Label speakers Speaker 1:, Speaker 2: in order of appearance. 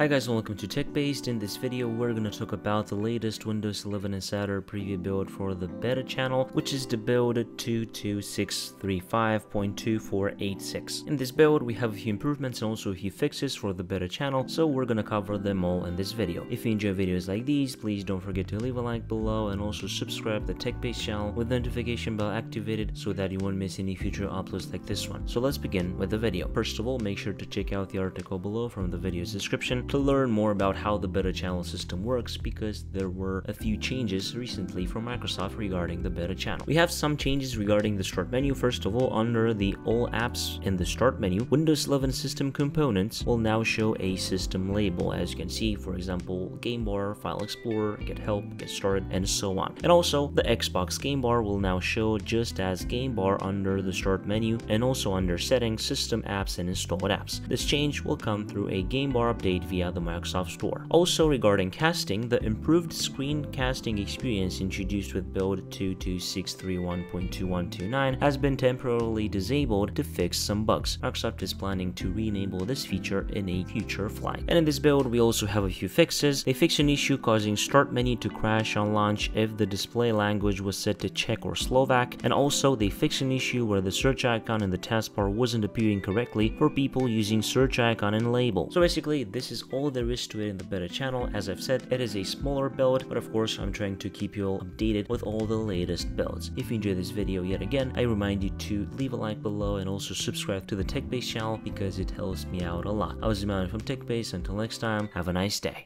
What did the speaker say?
Speaker 1: Hi guys and welcome to TechBased. In this video we're to talk about the latest Windows 11 Insider preview build for the beta channel which is the build 22635.2486. In this build we have a few improvements and also a few fixes for the beta channel so we're to cover them all in this video. If you enjoy videos like these please don't forget to leave a like below and also subscribe to the TechBased channel with the notification bell activated so that you won't miss any future uploads like this one. So let's begin with the video. First of all make sure to check out the article below from the video's description to learn more about how the beta channel system works because there were a few changes recently from Microsoft regarding the beta channel. We have some changes regarding the start menu. First of all, under the all apps in the start menu, Windows 11 system components will now show a system label as you can see, for example, game bar, file explorer, get help, get started, and so on. And also, the Xbox game bar will now show just as game bar under the start menu and also under settings, system apps, and installed apps. This change will come through a game bar update via via the Microsoft Store. Also regarding casting, the improved screen casting experience introduced with build 22631.2129 has been temporarily disabled to fix some bugs. Microsoft is planning to re-enable this feature in a future flight. And in this build, we also have a few fixes. They fix an issue causing start menu to crash on launch if the display language was set to Czech or Slovak, and also they fix an issue where the search icon in the taskbar wasn't appearing correctly for people using search icon and label. So basically, this is all there is to it in the beta channel. As I've said, it is a smaller build, but of course I'm trying to keep you all updated with all the latest builds. If you enjoyed this video yet again, I remind you to leave a like below and also subscribe to the TechBased channel because it helps me out a lot. I was Iman from TechBased, Until next time, have a nice day.